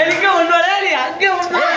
എനിക്ക് കൊണ്ടുപോലേ അങ്ങ് കൊണ്ടുപോലേ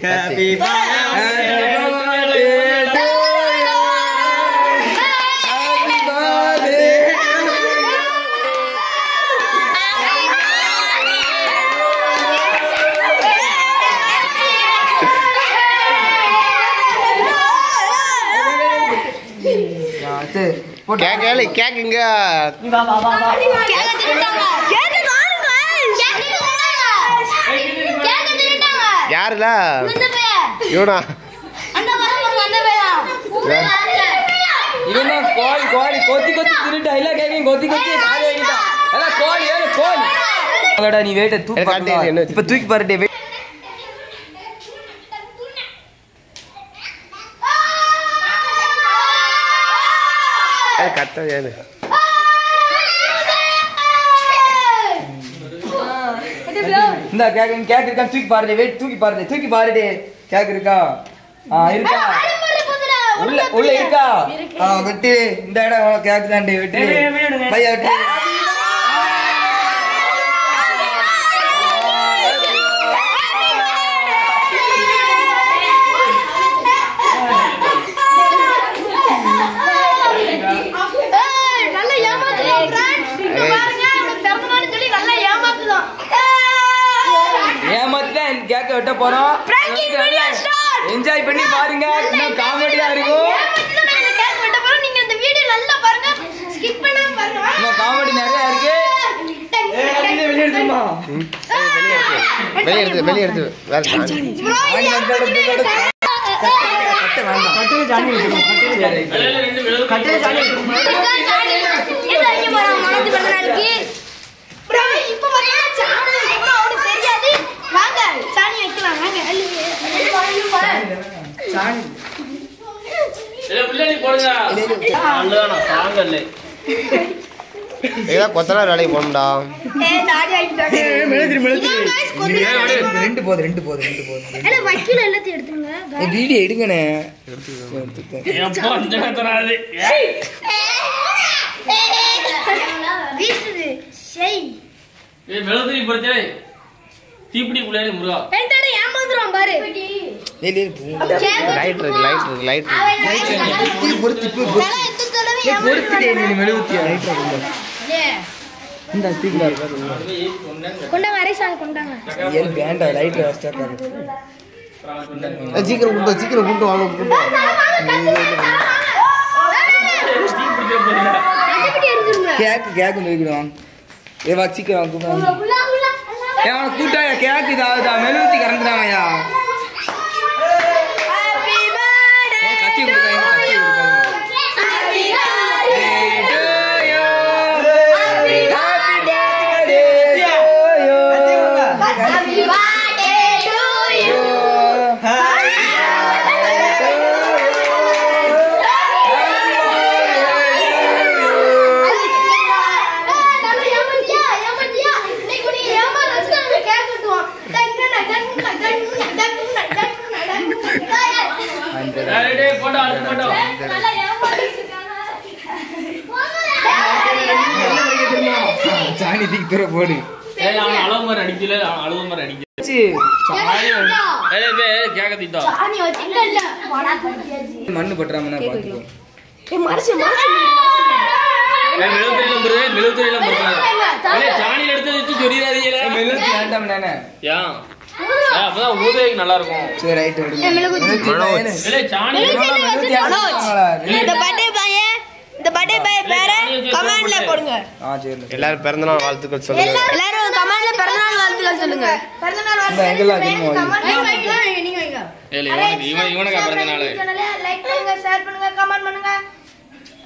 Happy birthday. கேட்கல கேக்குங்க யாருல இவனா? இவனா? கோழி கோழி கொத்தி கொத்தி திருட்டா. இல்ல கேக்கீங்க கொத்தி கொத்தி தாடி ஆகிட்டா கோழி ஏறு கோழி. நீ வெயிட்ட தூக்கி இப்ப தூக்கி பாருட்டே கத்த இந்த கேக் கேக் இருக்கா? தூக்கி பாருடே வெயிட் தூக்கி பாருடே தூக்கி பாருடே. கேக் இருக்கா? ஆ இருக்கா? உள்ள உள்ள இருக்கா? ஆ வெட்டி. இந்த இடம் கேக் தாண்டி வெட்டி. பையா வெட்டி நல்லா ஏமாத்துதான் friends. இங்க பாருங்க, அவனுக்கு பிறந்த நாள்னு சொல்லி நல்லா ஏமாத்துதான். ஏமாத்திட்டா கேக்க வெட்ட போறோம் Pranking video start. என்ஜாய் பண்ணி பாருங்க. இன்னும் காமெடியா இருக்கும். காமெடி நிறைய இருக்கு. வெளியே எடுத்துமா வெளியே எடுத்து வெளியே எடுத்து வேற நாளைக்கு. Bro, இப்ப பாத்தீங்கன்னா சாணி இருக்கு. bro, அவனுக்கு தெரியாது. வாங்க, சாணி வைக்கலாம், வாங்க. ஏதாவது கொத்தனார் வேலைக்கு போகணும்டா. ரெண்டு போதும் ரெண்டு போதும் ரெண்டு ஏன்னா, வக்கீல் எல்லாத்தையும் எடுத்துருங்க. வீடியோ எடுங்கண்ணே. தீப்பிடி முருகா. ஏமாந்துரும் பாரு. லைட் இருக்கு லைட் இருக்கு லைட் இருக்கு. தடவை பொறுத்துட்டே நீ மெழுகுத்தியா? இந்த. ஸ்பீக்கர் கொண்டாங்க அரைசாங்க கொண்டாங்க ஏன் வேண்டாம் லைட் வச்சா ஏய், சீக்கிரம் கூட்டு சீக்கிரம் கூட்டு வாங்க கூட்டு கேக்கு கேக்கு மெழுகிடுவான் ஏ வா சீக்கிரம் கூப்பிடுவாங்க ஏ அவனை கூட்டாயா கேக்கு இதாகுதா? மெழுகுத்தி கறந்துடாமையா சாணி தூக்கி தூர போடு. அளவு மாதிரி அடிக்கல அளவு மாதிரி அடிக்கல. மண்ணு பட்டுறாம பாத்துக்கோ நல்லா இருக்கும் சரி ரைட் விடுங்க மெழுகுத்தி வேணு. ஏய் சாணி மெழுகுத்தி அடிச்சாங்களா? இந்த பர்த்டே பையன் இந்த பர்த்டே பையன் பேரை கமெண்ட்ல போடுங்க. ஆ சரி எல்லாரும் பிறந்தநாள் வாழ்த்துக்கள் சொல்லுங்க. எல்லாரும் கமெண்ட்ல பிறந்தநாள் வாழ்த்துக்கள் சொல்லுங்க. பிறந்தநாள் வாழ்த்துக்கள் நீங்க வைங்க இவன் இவனுக்கு பிறந்த நாள்? லைக் பண்ணுங்க ஷேர் பண்ணுங்க கமெண்ட் பண்ணுங்க.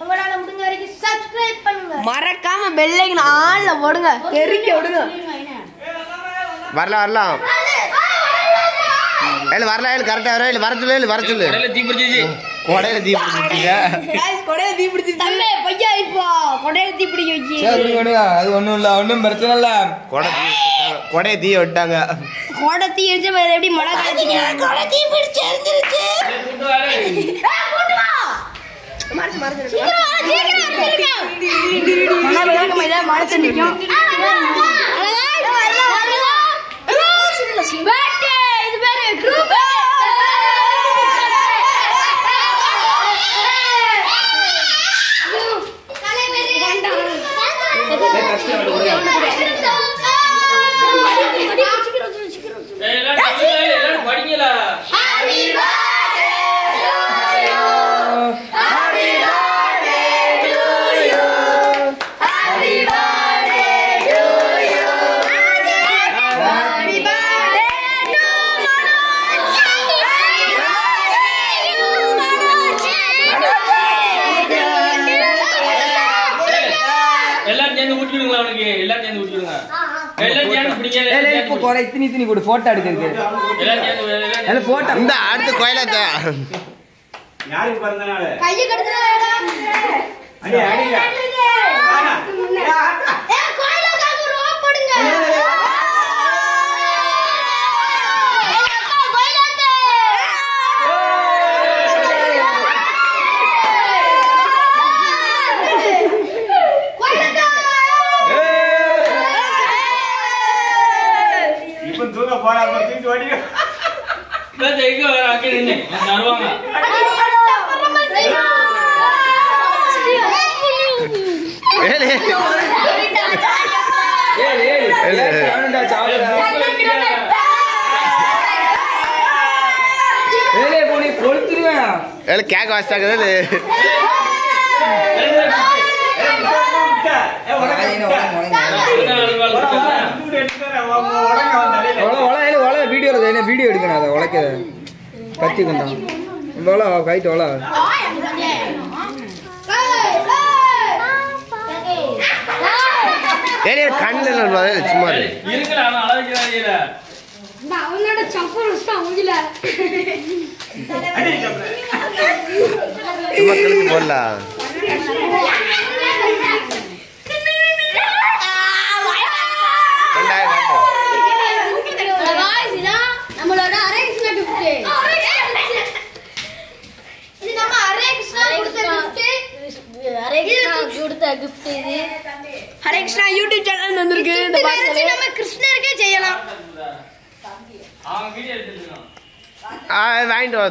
உங்களால முடிஞ்ச வரைக்கும் சப்ஸ்கிரைப் பண்ணுங்க. மறக்காம பெல்லைக்கு ஆள்ல போடுங்க. தெறிக்க விடுங்க. வரலாம் வரலாம். ஏழு வரலாம். ஏழு கரெக்டா வர ஏழு வர சொல்லு ஏழு வர சொல்லு. கடையில தீ தீ பிடிச்சிட்டீங்க கொடையில தீ பிடிச்சிருச்சு. தம்பி பையா இப்போ கொடையில சேர்த்து இப்படி வைக்கி சரி பண்ணுங்க அது ஒண்ணும் இல்ல ஒண்ணும் பிரச்சனை இல்ல. கொடை தீ கொடையை தீய விட்டாங்க. கோடை தீ எரிஞ்ச மாதிரி எப்படி மழை காய்ச்சிங்க கோடை தீ பிடிச்சு எரிஞ்சிருச்சு. சரி கஷ்டம் ஏய், எல்லாரும் படிங்களா? எல்லாரும் படிங்களா எல்லாரும் சேர்ந்து ஊட்டிடுங்களா அவனுக்கு எல்லாரும் சேர்ந்து ஊட்டிடுங்க எல்லாரும் சேர்ந்து பிடிங்க ஏய், எல்லாரும் ஏய், சேர்ந்து இப்போ. குறை இத்தனி இத்தனி கூட போட்டோ எல்லாரும் அது போட்டோ இந்த அடுத்து கோயிலத்தை. யாருக்கு பிறந்த நாள்? கையை கடுத்துறாடா அடி அடிங்க வாடா. ஏ கோயிலுக்காக ஒரு ரூபா போடுங்க ஏய், அக்கா, கோயிலாண்டு. கோயிலுக்கா. இப்ப தூங்க போறா அப்புறம் தூக்கி ஓடிக்க சேர்ந்து எங்க வர அங்கே நின்று தருவாங்க தப்புறமா செய்யுங்க. ஏழு ஏய் ஏய் ஏய், ஏய். வேணும்டா சாப்பிட ஏய் ஏய், போனி கொளுத்திடுவேன் ஏழு கேக் வாசிட்டாங்க வாயின்னு என்ன வீடியோ எடுக்கணும் அதை உழைக்க? கத்தி கொண்டான் ஒல கைட்டு ஒல ஏழு கண்ணில் சும்மா கழுத்து போடலாம் ரெண்டாயிரம். ஹரே கிருஷ்ணா கொடுத்த gift. இது ஹரே கிருஷ்ணா யூடியூப் சேனல் வந்திருக்கு இந்த இதை பாக்ஸ் வச்சு நம்ம கிருஷ்ணருக்கே செய்யலாம் அவன் வீடியோ எடுத்துருக்கான் ஆ வாங்கிட்டு வா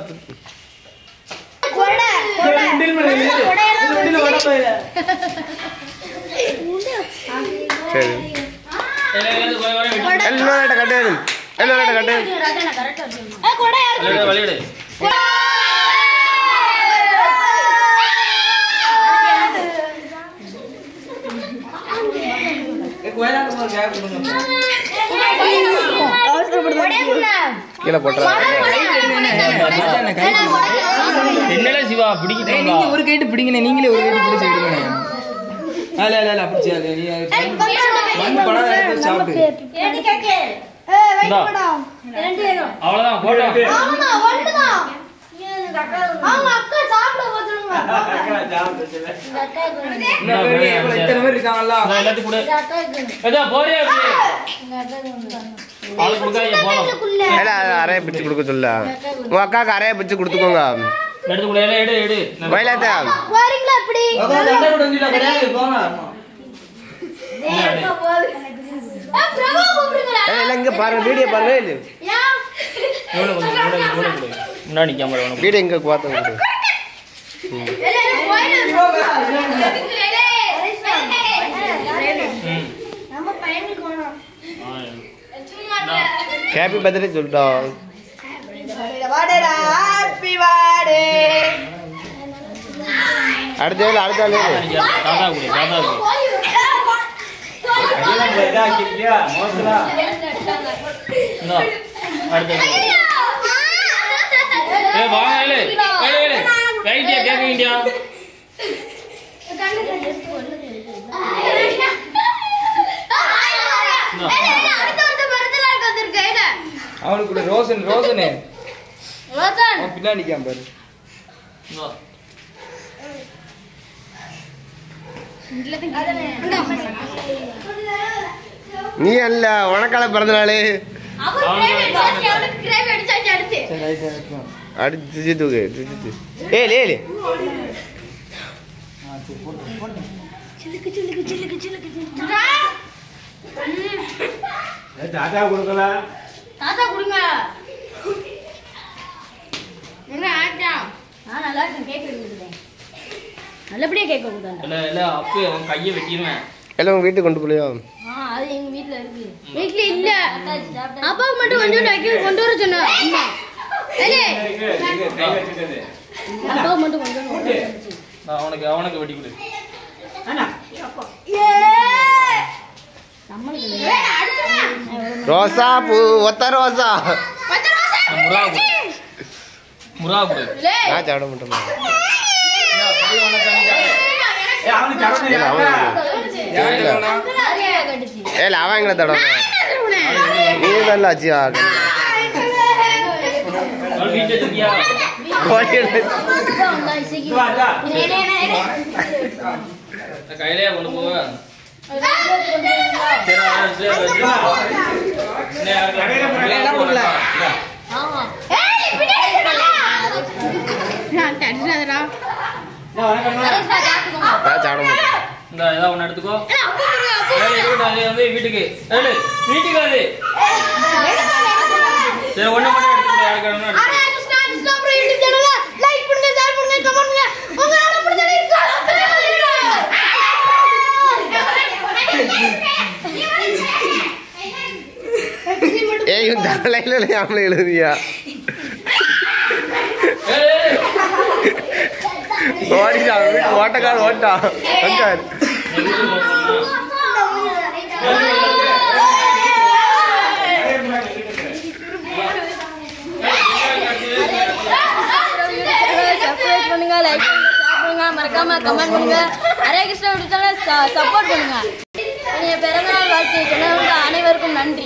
கொடை கொடை கொடையெல்லாம் சரி எல்லாரும் போய் விட்டு எல்லோரும் கட்டு விளையாடு விளையாடு கீழே என்னடா சிவா பிடிக்கிட்டா நீங்க ஒரு கைட்டு பிடிங்கண்ணே நீங்களே ஒரு கைட்டு பிடிச்சி விடுங்க அல்ல அல்ல அல்ல அப்படி நீ வந்து அவ்வளவுதான் போட்டோ. ஆமா ஒண்ணுதான். அவங்க அக்கா சாப்பிட போச்சுங்க இன்னும் பேரு எவ்வளவு இத்தனை பேர் இருக்காங்கல்ல இந்தா, எல்லாத்தையும் கொடு. ஏதா போறியா அப்படி ஆள் கொடுக்காதீங்க போதும் ஏடா அறையை பிடிச்சு கொடுக்க சொல்ல. உங்க அக்காவுக்கு அறையை பிடிச்சு கொடுத்துக்கோங்க. எடுத்து கொடு எடு எடு கோயிலாத்தா வரீங்களா இப்படி? சண்டை இங்க பாருங்க வீடியோ பாருங்க இல்லை முன்னாடி கேமரா வேணும். வீடியோ பையனுக்கு வேணும். ஆ, ஹாப்பி பர்த்டே பர்த்டே அடுத்த வேலை அடுத்த வேலை கொடு மோசலா இந்தா அடுத்து ஏ வாங்க ஏழு ஏழு ரைட்டியா கேட்க வேண்டியா அவனுக்கு கூட ரோசன் ரோசனு அவன் பின்னாடி நிக்காம பாரு இந்தா நீ அல்ல உனக்கால பிறந்த நாள். அடிச்சு தூக்கு போட்டு போட்டு. தாத்தா கொடுக்கல. தாத்தா கொடுங்க. என்ன ஆட்டா? நான் நல்லா இருக்கேன் கேக் எடுத்துக்கிறேன் நல்லபடியா கேக் கொடுத்தாங்க இல்ல இல்ல அப்ப அவன் கையை வெட்டிடுவேன் எல்லாம் உங்க வீட்டுக்கு கொண்டு போலியோ ஆ அது எங்க வீட்ல இருக்கு வீட்ல இல்ல அப்பாவுக்கு மட்டும் கொஞ்சம் வைக்க கொண்டு வர சொன்னா அப்பாவுக்கு மட்டும் கொஞ்சம் அவனுக்கு அவனுக்கு வெட்டி கொடு ரோசா பூ ஒத்த ரோசா முறா கொடு முறா கொடு நான் சாப்பிட மாட்டேன் ஏய் அவனுக்கு தரணும் இல்ல, அவனுக்கு ஏல அவன் எங்களை தடவை? நீ நல்லா ஆச்சியா கையிலேயே கொண்டு சாப்பிட மாட்டேன். இந்த ஏதாவது ஒன்று எடுத்துக்கோ. ஏய், அது வந்து வீட்டுக்கு. ஏய், வீட்டுக்கு அது சரி ஒண்ணு மட்டும் எடுத்துக்கோ யாருக்கு வேணும்னா எடுத்துக்கோ. அரே கிருஷ்ணா கிருஷ்ணா ப்ரோ யூடியூப் சேனல்ல லைக் பண்ணுங்க ஷேர் பண்ணுங்க கமெண்ட் பண்ணுங்க உங்களால முடிஞ்ச ஏய் இவன் தலையில அவளை எழுதியா ஏய், ஏய், ஓடிட்டான். வீட்டு ஓட்டக்கார் வந்தார் பண்ணுங்க லைக் பண்ணுங்க மறக்காம கமெண்ட் பண்ணுங்க. ஹரே கிருஷ்ணா சப்போர்ட் பண்ணுங்க. பிறந்தநாள் வாழ்த்து சொன்னவங்க அனைவருக்கும் நன்றி.